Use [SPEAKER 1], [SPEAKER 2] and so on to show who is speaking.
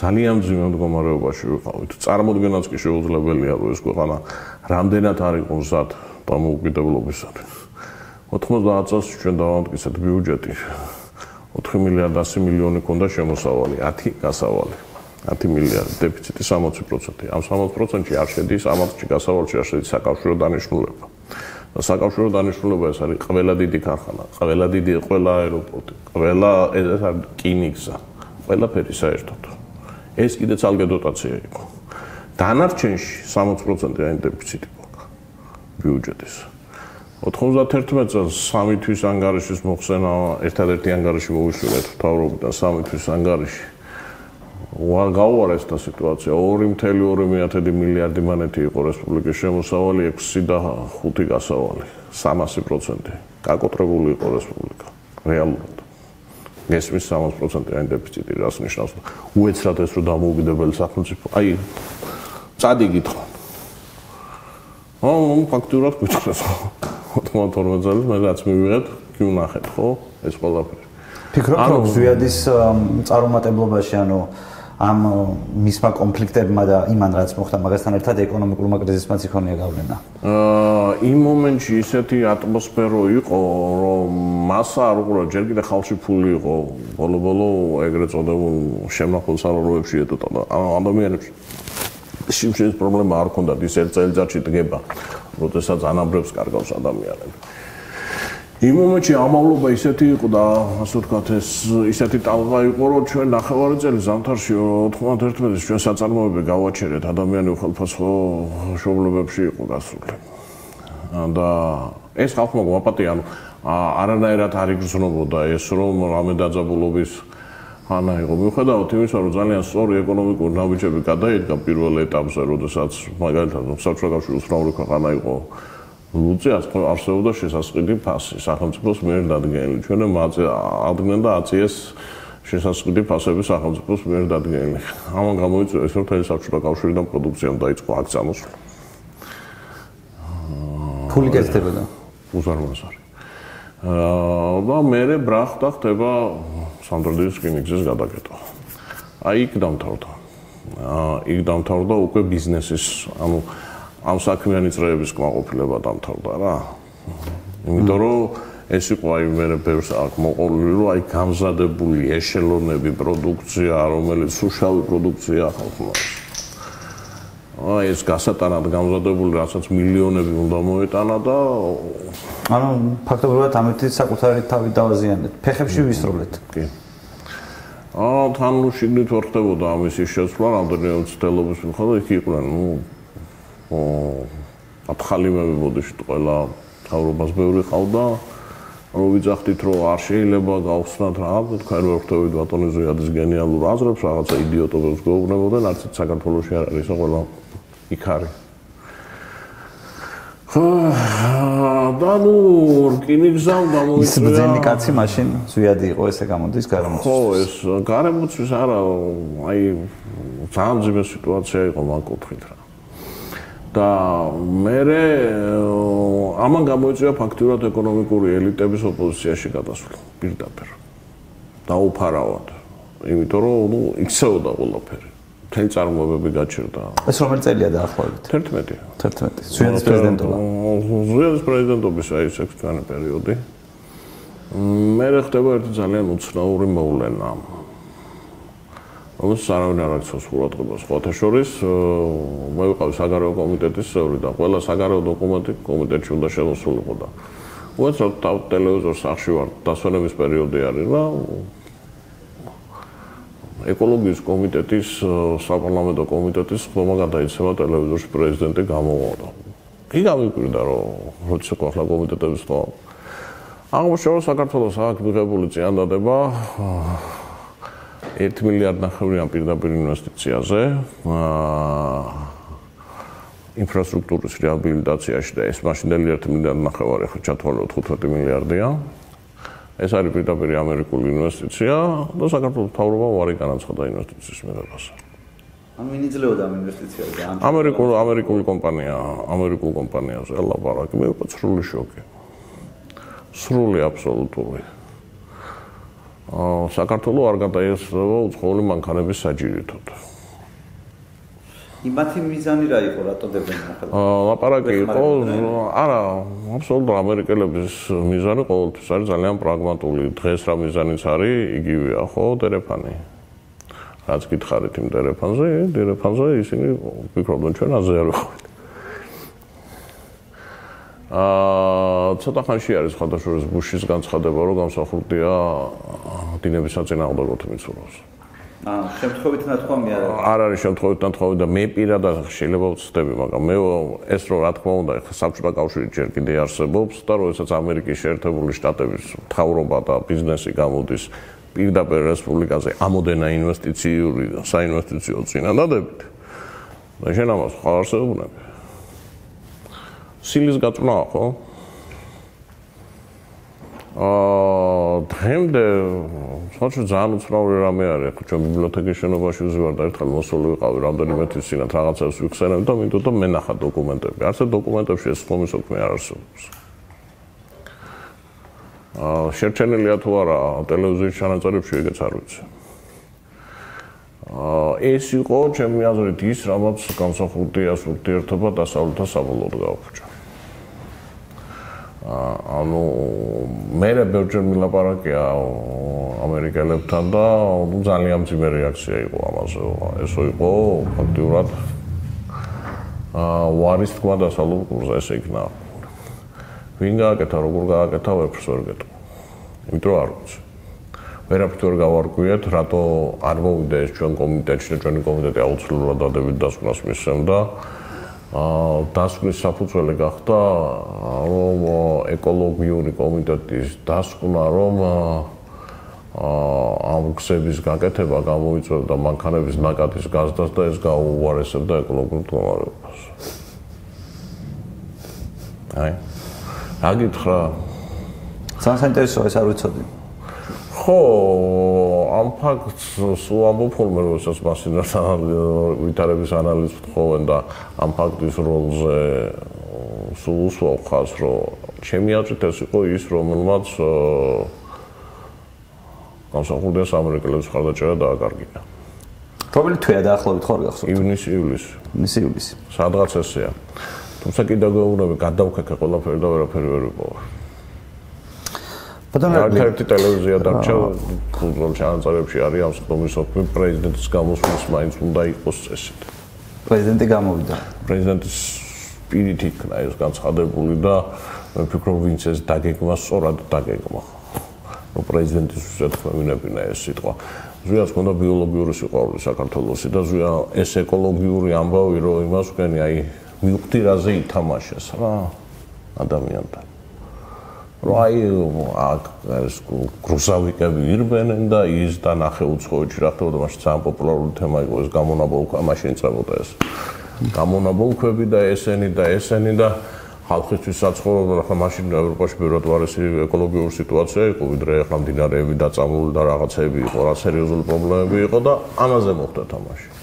[SPEAKER 1] ძალიან ძიმე მდგომარეობაში ვიყავით. წარმოდგენაც კი შეუძლებელია, რომ ეს ქვეყანა რამდენად არის ყურსად დამოუკიდებლობისათვის. 90 წელს ჩვენ დავამტკიცეთ ბიუჯეტი 4 მილიარდ 100 მილიონი ქონდა შემოსავალი, 10 გასავალი. 10 მილიარდი დეფიციტი 60%. ამ 60%-ში არ შედის ამათში გასავალში არ შედის საკავშირო დანიშნულება. და საკავშირო დანიშნულება ეს არის ყველა დიდი ქარხანა, ყველა დიდი ყველა აეროპორტი, ყველა ეს არის კინიგზა, ყველაფერი საერთოდ. ეს კიდე ძალგე დოტაცია იყო. დანარჩენში 60% არის დეფიციტი ყო ბიუჯეტის. 91 წელს სამი თვის ანგარიშის მოხსენა ერთადერთი ანგარიში მოუშურეთ თავრობიდან სამი თვის ანგარიში. ვა გაუარეს და სიტუაცია 2.2 მილიარდი მონეტი იყო რესპუბლიკის შემოსავალი 6 და 5 გასავალი 300% გაკოტრებული იყო რესპუბლიკა რეალურად გესმის 60% აი დეფიციტი რას ნიშნავს? უეცრად ეს რო დამოუკიდებელი სახელმწიფო. აი წადი გითხო ო ფაქტურად გიჩქრეს 92 წელს მე რაც მივიღეთ კი ვნახეთ ხო? ეს ყველაფერი.
[SPEAKER 2] ფიქრობ რომ ზვიადის წარუმატებლობაში ანუ ამ მისმა კონფლიქტებმა და იმან რაც მოხდა მაგასთან ერთად ეკონომიკურმა კრიზისმაც იქონია გავლენა.
[SPEAKER 1] აა იმ მომენტში ისეთი ატმოსფერო იყო, რომ მასა არ უყურა, ჯერ კიდე ხალხში ფული იყო, ბოლო-ბოლო ეგრეთ წოდებულ შემოხალსალოებში ეტოტა და ადამიანებს სიმშენის პრობლემა არ ქონდათ, ის ერთ წელიწადში დგება, როდესაც ანაბრებს კარგავს ადამიანებს. იმ მომენტში ამავლობა ისეთი იყო და ასე ვთქვათ ეს ისეთი ტალღა იყო რომ ჩვენ ნახევარი წელი ზამთარში 91-ის ჩვენ საწარმოები გავაჩერეთ ადამიანი უხალფასო შობლებებში იყო გასული. და ეს ხალხმა გვაპატია ანუ არანაირად არ იგრძნობოდა ეს რომ რამე დაძაბულობის ანა იყო. მიუხედავად იმისა რომ ძალიან სწორი ეკონომიკური ნაბიჯები გადაიდგა პირველ ეტაპზე როდესაც მაგალითად საბჭოთა კავშირის უცხოური ქვეყანა იყო ლუცი არსებობდა შესაძლებელი ფასი. სახელმწიფოს მიერ დადგენილი. ჩვენ აღდგნენ და აწიეს შესაძლებელი ფასები სახელმწიფოს მიერ დადგენილი. ამან გამოიწვია ეს რომ თელი საბჭოთა კავშირიდან პროდუქციამ დაიწყო აქცამოს
[SPEAKER 2] ფული გეცდებოდა
[SPEAKER 1] უზარმაზარი. აა და მე ბრახტა ხდება სანდროდის კინიგზის გადაკეთება აი იქ დამთავრდა. აა იქ დამთავრდა უკვე ბიზნესის ანუ ამ საქმიანი წრეების კმაყოფილება დამთავრდა რა. იმიტომ რომ ეს იყო აი მე ბევრს აქ მოყოლილი რომ აი გამზადებული ეშელონები პროდუქცია რომელიც სუშავი პროდუქცია ხალხმა. აი ეს გასატანად გამზადებული რასაც მილიონები უნდა მოეტანა და
[SPEAKER 2] ანუ ფაქტობრივად ამით საკუთარი თავი დავაზიანეთ. ფეხებში ვისროლეთ. კი.
[SPEAKER 1] აა თან ნუ შიგნით ვერ ხდებოდა ამის შეცვლა რამდენიმე ცდელობის მიხედვით იქ იყვნენ ნუ აფხალიმები მოდიშით ყველა თავრობას ბევრი ყავდა რომ ვიძახდით რომ არ შეიძლება გავხსნათ რა თქვენ ვერ ხვდებით ბატონი ზიადის გენიალურ აზრებს რაღაცა იდიოტობებს გვეუბნებოდნენ არც საქართველოსი არ არის ყველა იქ არის და ნუ რკინიგზამ გამოიწვია ის
[SPEAKER 2] ბძენი კაცი მაშინ ზვიადი იყო ესე გამოდის გარემოც
[SPEAKER 1] ხო ეს გარემოცვის არა აი ძალიან ძიმე სიტუაცია იყო მაგ კუთხით რა და მე ამან გამოიწვია ფაქტურად ეკონომიკური ელიტების ოპოზიციაში გადასვლა პირდაპირ. დაუფარავად. იმიტომ რომ ნუ იქცეოდა ყველაფერი. თენ წარმოებები გაჩერდა.
[SPEAKER 2] ეს რომელი წელია დაახლოებით?
[SPEAKER 1] 11
[SPEAKER 2] 11 ზვიადის პრეზიდენტობა.
[SPEAKER 1] ზვიადის პრეზიდენტობის აი ეს ექსტრანი პერიოდი მე ხდება ერთი ძალიან უცნაური მოვლენა რომელიც არავინ არ აქვს ყურადღებას ხოთა შორის მე ვიყავი საგარეო კომიტეტის წევრი და ყველა საგარეო დოკუმენტი კომიტეტში უნდა შემოსულიყო და უაცრავ თავ ტელევიზორს ახში ვარ დასვენების პერიოდი არის და ეკოლოგიის კომიტეტის საპარლამენტო კომიტეტის ხომა გადაიცემა ტელევიზორში პრეზიდენტი გამოვა. კი გამიკვირდა რომ როცა ყოხლა კომიტეტების ხო აღმოჩნდა საქართველოს აქ მიღებული წინადადება 1 მილიარდ ნახევრიან პირდაპირ ინვესტიციაზე აა ინფრასტრუქტურის რეაბილიტაციაში და ეს მაშინდელი 1 მილიარდ ნახევარი ხო ჩათვალე 15 მილიარდია. ეს არის პირდაპირ ამერიკული ინვესტიცია და საქართველოს თავრობა ვარი განაცხადა ინვესტიციის მიღებას.
[SPEAKER 2] ან მინიძლებოდა ამ ინვესტიციაზე
[SPEAKER 1] ამერიკული ამერიკული კომპანია, ამერიკული კომპანიაზე ლაპარაკი მე უკვე სრული შოკი. სრული აბსოლუტური. საქართველოს არ გადაიესწრება უცხოელი მანქანების საჭირითოდ.
[SPEAKER 2] იმათი მიზანი რა იყო, რატო დებენ ახლა?
[SPEAKER 1] აა ლაპარაკი იყო, არა, აბსოლუტურად ამერიკელების მიზანი ყოველთვის არის ძალიან პრაგმატული. დღეს რა მიზანიც არის, იგივეა, ხო, დერეფანი. რაც გითხარით იმ დერეფანზე, დერეფანზე ისინი ვფიქრობენ ჩვენ აზე არ ვიყავით. აა ცოტა ხანში არის ხადაშორის ბუშის განცხადება, რომ გამსახურდია დინების საწინააღმდეგო მიცურავს.
[SPEAKER 2] აა შემთხვევით ნათქვამი არა.
[SPEAKER 1] არ არის შემთხვევით ნათქვამი და მე პირადად შეიძლება ვწდები, მაგრამ მე ეს რო რა თქმა უნდა, ხა საბჭოთა კავშირი ჯერ კიდე არსებობს და როდესაც ამერიკის შეერთებული შტატების მთავრობა და ბიზნესი გამოდის პირდაპირ რესპუბლიკაზე ამოდენა ინვესტიციური და საინვესტიციო წინადადებით. და შენ ამას ხარ არსებობნები. სილის გაწმაა ხო? აა დღემდე სხვაჩუ ძალიან უცნაური რამე არის. ხო ჩვენ ბიბლიოთეკის შენობაში ვზივარ და ერთხელ მოსული ვიყავი რამდენიმე თვის წინათ რაღაცას ვიხსენებ და მინდოდა და მენახა დოკუმენტები. არც დოკუმენტებში ეს ხომის ოქმე არ არსებობს. აა შერჩენილია თუ არა ტელევიზიის ჩანაწერებში ეგეც არ ვიცი ეს იყო ჩემი აზრით ის რამაც გამსახურდიას ურთიერთობა დასავლეთ და საბოლოოდ გაუქმდა ანუ მე რებერჯერ მილაპარაკია ამერიკელებთან და ნუ ძალიან ძიმე რეაქცია იყო ამაზე. ესო იყო ფაქტიურად აა ვარის თქვა დასალო კურსზე ესე იქნა. ვინ გააკეთა, როგორ გააკეთა, ვერ გეტყვი. იმიტომ არ ვიცი. ვერაფერს ვერ გავარკვიეთ, რატო არ მოვიდა ეს ჩვენ კომიტეტში და ჩვენი კომიტეტი აუცილებლად დადებით დასკვნას მისცემდა. აა დასკვნის საფუძველი გახდა რომ ეკოლოგიური კომიტეტის დასკვნა რომ აა ამ ქსების გაკეთება გამოიწვევდა მანქანების ნაკადის გაზდას და ეს გაუუარესებდა ეკოლოგიურ მდგომარეობას. აი. აგითხრა.
[SPEAKER 2] საინტერესოა ეს არ ვიცოდი.
[SPEAKER 1] ხო, ამ ფაქტს სულ ამბობ ხოლმე, როდესაც მასინასთან ვითარების ანალიზს ვთხოვენ და ამ ფაქტის როლზე სულ უსვავ ხას, რომ ჩემი აზრით ეს იყო ის, რომელმაც განსახურდეს ამერიკელებს ხარდაჭერა დააკარგინა.
[SPEAKER 2] რომელი თვეა დაახლოებით ხო გახსოვთ?
[SPEAKER 1] ივნისი, ივლისი.
[SPEAKER 2] ივნისი, ივლისი.
[SPEAKER 1] სადღაც ესეა. თუმცა კიდევ გეუბნები, გადავქეკე ყველაფერი და ვერაფერი ვერ ვიპოვე. ბატონო ერთ-ერთი ტელევიზია დარჩა ფუტბოლ ჩანაწერებში არის ამ სხდომის ოქმი პრეზიდენტის გამოსვლის მაინც უნდა იყოს წესით.
[SPEAKER 2] პრეზიდენტი გამოვიდა.
[SPEAKER 1] პრეზიდენტის პირით იქნა ეს განცხადებული და მე ვფიქრობ ვინც ეს დაგეგმა სწორად დაგეგმა. ნუ პრეზიდენტის უსეთქმევინებინა ეს სიტყვა. ზუიას მქონდა ბიოლოგიური სიყვარული საქართველოსი და ზუია ეს ეკოლოგიური ამბავი რომ იმას ვქენი აი მივხვდი რაზე ითამაშეს რა ადამიანთან რომ აი აქ ეს გრუსავიკები ირბენენ და ის და ნახე უცხოეთში რა ხდებოდა მაშინ ძალიან პოპულარული თემა იყო ეს გამონაბოლქვა მაშინ წებოდა ეს. გამონაბოლქვები და ესენი და ესენი და ხალხისთვის საცხოვრებელ ახლა მაშინ ევროპაში პირველად ვარესი ეკოლოგიური სიტუაცია იყო ვიდრე ახლა მდინარეები დაწამული და რაღაცები იყო რა სერიოზული პრობლემები იყო და ამაზე მოხდა თამაში